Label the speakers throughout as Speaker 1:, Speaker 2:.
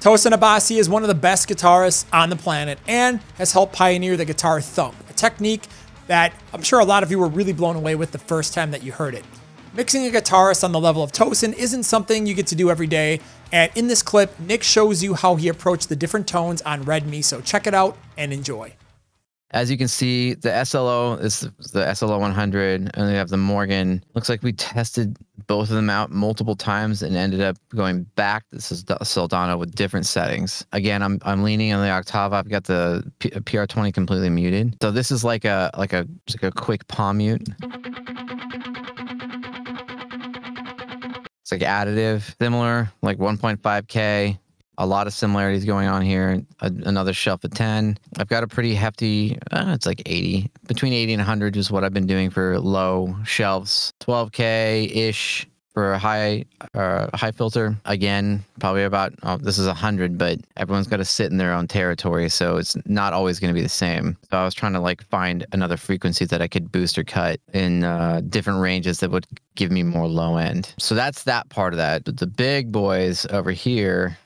Speaker 1: Tosin Abasi is one of the best guitarists on the planet and has helped pioneer the guitar thump, a technique that I'm sure a lot of you were really blown away with the first time that you heard it. Mixing a guitarist on the level of Tosin isn't something you get to do every day, and in this clip, Nick shows you how he approached the different tones on Red Miso, so check it out and enjoy.
Speaker 2: As you can see, the SLO is the SLO 100, and we have the Morgan. Looks like we tested both of them out multiple times and ended up going back. This is Soldano with different settings. Again, I'm I'm leaning on the octave. I've got the P- PR20 completely muted. So this is like a like a like a quick palm mute. It's like additive, similar, like 1.5K a lot of similarities going on here. A, another shelf of 10. I've got a pretty hefty, uh, it's like 80. Between 80 and 100 is what I've been doing for low shelves. 12K ish for a high uh, high filter again probably about oh, this is 100 but everyone's got to sit in their own territory so it's not always going to be the same so i was trying to like find another frequency that i could boost or cut in uh, different ranges that would give me more low end so that's that part of that but the big boys over here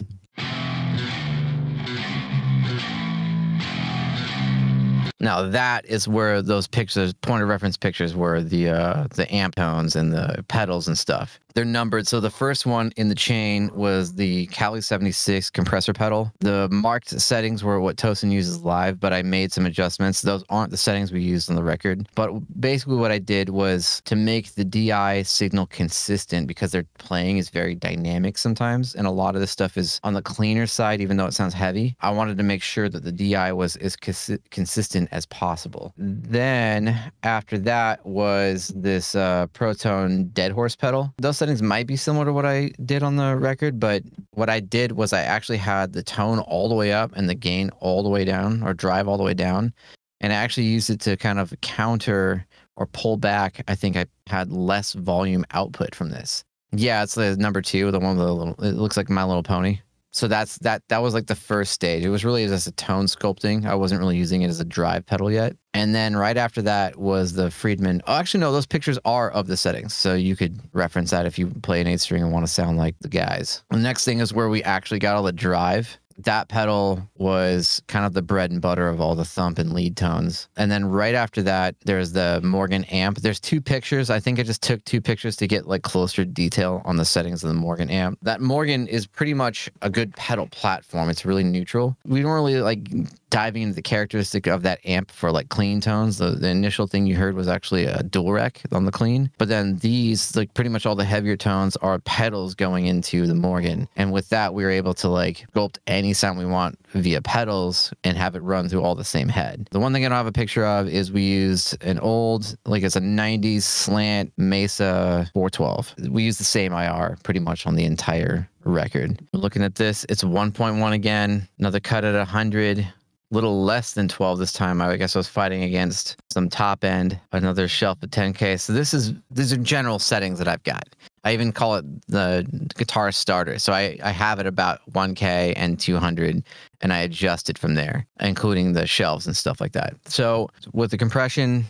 Speaker 2: Now that is where those pictures, point of reference pictures, were the uh, the amp tones and the pedals and stuff. They're numbered. So the first one in the chain was the Cali 76 compressor pedal. The marked settings were what Tosin uses live, but I made some adjustments. Those aren't the settings we used on the record. But basically, what I did was to make the DI signal consistent because their playing is very dynamic sometimes. And a lot of this stuff is on the cleaner side, even though it sounds heavy. I wanted to make sure that the DI was as cons- consistent as possible. Then after that was this uh, Protone Dead Horse pedal. Those settings might be similar to what I did on the record, but what I did was I actually had the tone all the way up and the gain all the way down or drive all the way down. And I actually used it to kind of counter or pull back. I think I had less volume output from this. Yeah, it's the number two, the one with the little, it looks like My Little Pony so that's that that was like the first stage. It was really just a tone sculpting. I wasn't really using it as a drive pedal yet. And then right after that was the friedman oh actually no those pictures are of the settings. So you could reference that if you play an eight string and want to sound like the guys. The next thing is where we actually got all the drive that pedal was kind of the bread and butter of all the thump and lead tones. And then right after that, there's the Morgan amp. There's two pictures. I think I just took two pictures to get like closer detail on the settings of the Morgan amp. That Morgan is pretty much a good pedal platform. It's really neutral. We don't really like diving into the characteristic of that amp for like clean tones. The, the initial thing you heard was actually a dual rec on the clean, but then these like pretty much all the heavier tones are pedals going into the Morgan, and with that we were able to like sculpt any sound we want via pedals and have it run through all the same head. The one thing I don't have a picture of is we used an old like it's a 90s slant Mesa 412. We use the same IR pretty much on the entire record. Looking at this, it's 1.1 again, another cut at 100 little less than 12 this time. I guess I was fighting against some top end, another shelf of 10K. So this is these are general settings that I've got. I even call it the guitar starter. So I, I have it about 1K and 200, and I adjust it from there, including the shelves and stuff like that. So with the compression,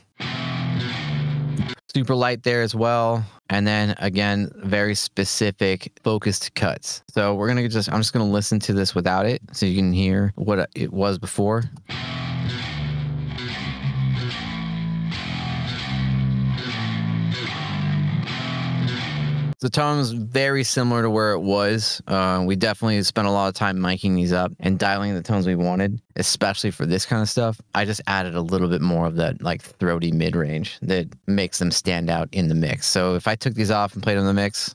Speaker 2: super light there as well. And then again, very specific focused cuts. So we're going to just, I'm just going to listen to this without it so you can hear what it was before. The tone is very similar to where it was. Uh, we definitely spent a lot of time miking these up and dialing the tones we wanted, especially for this kind of stuff. I just added a little bit more of that like throaty mid range that makes them stand out in the mix. So if I took these off and played them in the mix.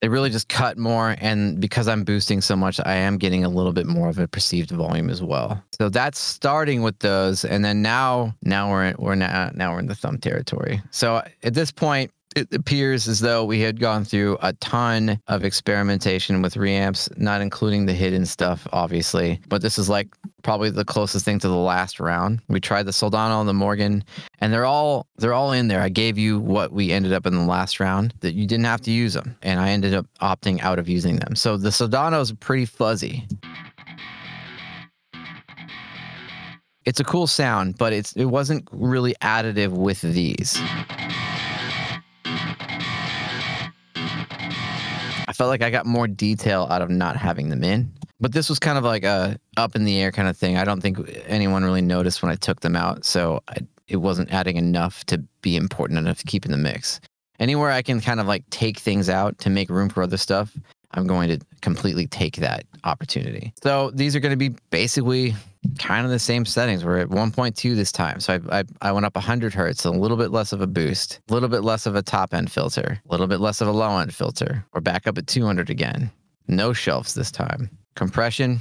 Speaker 2: They really just cut more and because i'm boosting so much i am getting a little bit more of a perceived volume as well. So that's starting with those and then now now we're in we're now now we're in the thump territory. So at this point it appears as though we had gone through a ton of experimentation with reamps, not including the hidden stuff, obviously. But this is like probably the closest thing to the last round. We tried the Soldano and the Morgan, and they're all they're all in there. I gave you what we ended up in the last round that you didn't have to use them, and I ended up opting out of using them. So the Soldano is pretty fuzzy. It's a cool sound, but it's it wasn't really additive with these. Felt like I got more detail out of not having them in. But this was kind of like a up in the air kind of thing. I don't think anyone really noticed when I took them out, so I, it wasn't adding enough to be important enough to keep in the mix. Anywhere I can kind of like take things out to make room for other stuff, I'm going to completely take that opportunity. So these are going to be basically kind of the same settings. We're at 1.2 this time. So I, I, I went up 100 hertz, a little bit less of a boost, a little bit less of a top end filter, a little bit less of a low end filter. We're back up at 200 again. No shelves this time. Compression.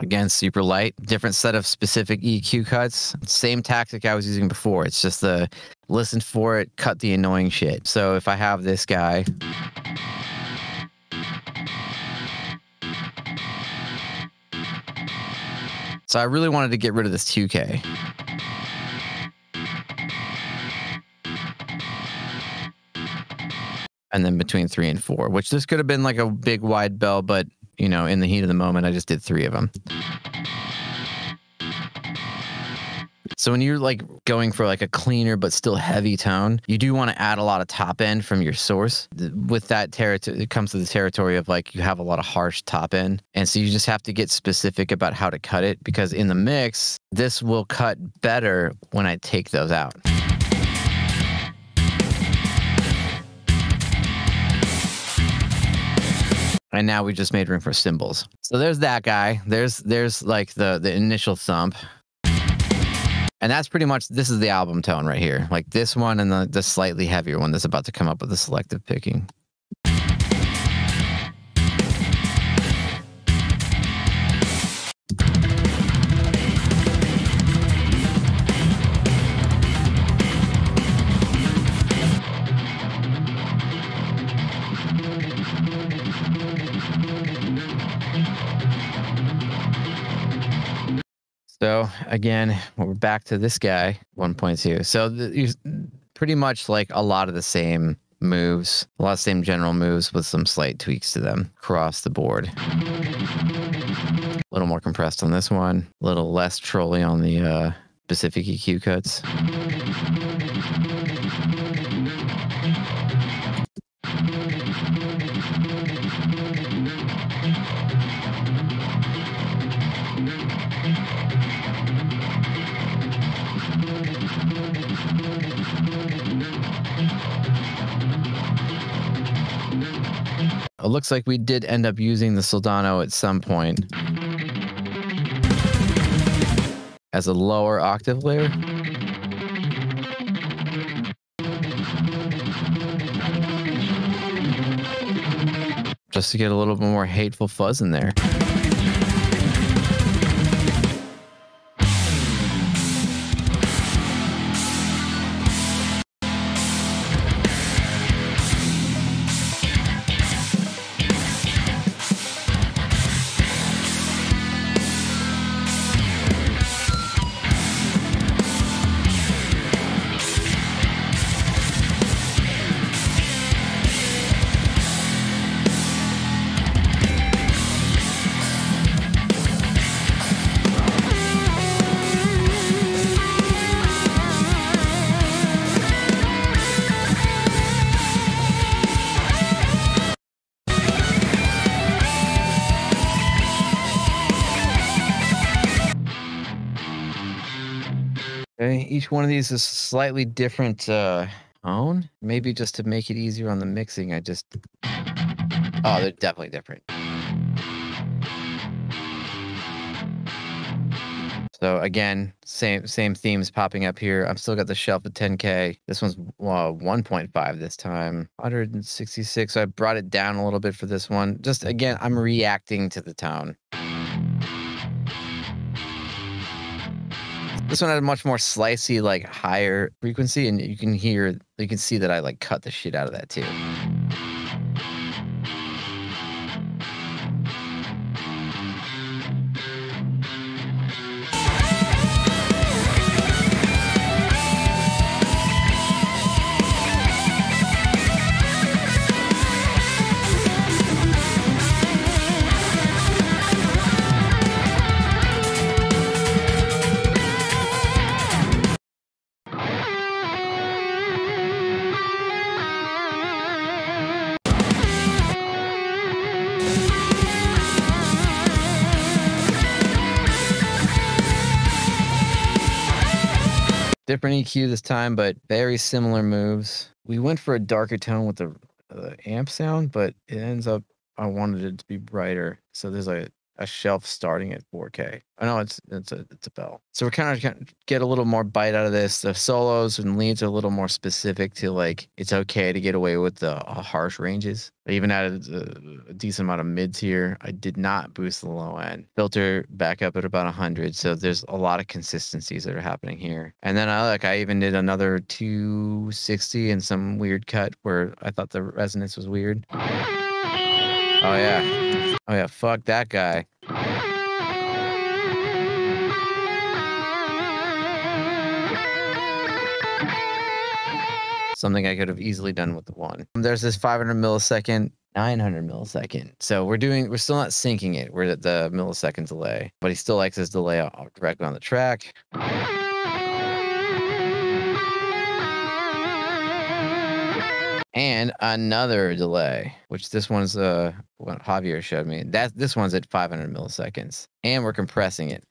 Speaker 2: Again, super light, different set of specific EQ cuts. Same tactic I was using before. It's just the listen for it, cut the annoying shit. So if I have this guy, So I really wanted to get rid of this 2K. And then between three and four, which this could have been like a big wide bell, but you know, in the heat of the moment, I just did three of them. So when you're like going for like a cleaner but still heavy tone, you do want to add a lot of top end from your source. With that territory, it comes to the territory of like you have a lot of harsh top end, and so you just have to get specific about how to cut it because in the mix, this will cut better when I take those out. and now we just made room for cymbals. So there's that guy. There's there's like the the initial thump. And that's pretty much this is the album tone right here. Like this one and the, the slightly heavier one that's about to come up with the selective picking. Again, we're back to this guy, 1.2. So the, pretty much like a lot of the same moves, a lot of same general moves with some slight tweaks to them across the board. A little more compressed on this one, a little less trolly on the uh, specific EQ cuts. It looks like we did end up using the Soldano at some point as a lower octave layer. Just to get a little bit more hateful fuzz in there. Each one of these is slightly different uh, tone. Maybe just to make it easier on the mixing, I just... Oh, they're definitely different. So again, same same themes popping up here. I'm still got the shelf at 10k. This one's well, 1.5 this time. 166. So I brought it down a little bit for this one. Just again, I'm reacting to the tone. This one had a much more slicey, like higher frequency, and you can hear, you can see that I like cut the shit out of that too. Different EQ this time, but very similar moves. We went for a darker tone with the, the amp sound, but it ends up I wanted it to be brighter. So there's a a shelf starting at 4K. I know it's it's a it's a bell. So we're kind of get a little more bite out of this. The solos and leads are a little more specific to like it's okay to get away with the uh, harsh ranges. I even added a, a, decent amount of mids here. I did not boost the low end. Filter back up at about 100. So there's a lot of consistencies that are happening here. And then I like I even did another 260 and some weird cut where I thought the resonance was weird. Oh yeah. Oh yeah, fuck that guy. Something I could have easily done with the one. There's this 500 millisecond 900 millisecond. So we're doing, we're still not syncing it. We're at the millisecond delay, but he still likes his delay directly on the track. And another delay, which this one's uh what Javier showed me. That this one's at 500 milliseconds, and we're compressing it.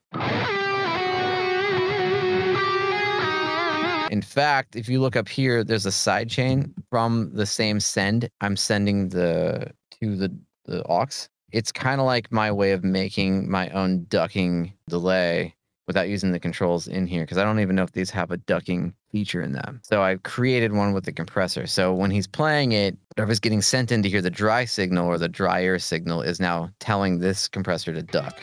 Speaker 2: In fact, if you look up here, there's a side chain from the same send. I'm sending the to the the aux. It's kind of like my way of making my own ducking delay without using the controls in here because I don't even know if these have a ducking feature in them. So I created one with the compressor. So when he's playing it, whatever's getting sent in to hear the dry signal or the dry air signal is now telling this compressor to duck.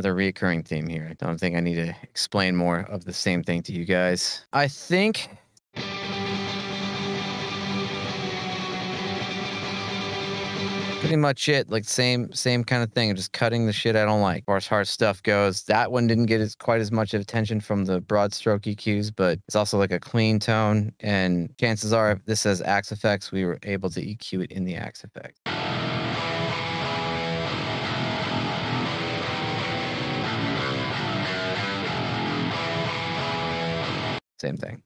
Speaker 2: Another recurring theme here. I don't think I need to explain more of the same thing to you guys. I think pretty much it. Like same same kind of thing. Just cutting the shit I don't like. As far as hard stuff goes, that one didn't get as quite as much of attention from the broad stroke EQs, but it's also like a clean tone. And chances are, if this says Axe-Fx, we were able to EQ it in the Axe-Fx. Same thing.